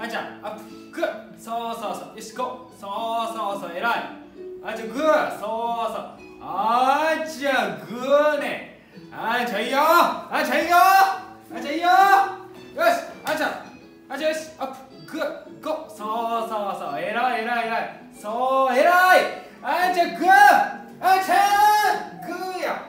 あいちゃんアップグー。そうそうそう。よしゴー。そうそうそう。偉い。あいちゃんグー。そうそう。あいちゃんグーね。あいちゃんいいよ。あいちゃんいいよ。あいちゃんいいよ。よし。あいちゃんあいちゃんよし。アップグー。ゴー。そうそうそう。偉い偉い偉い。そう偉い。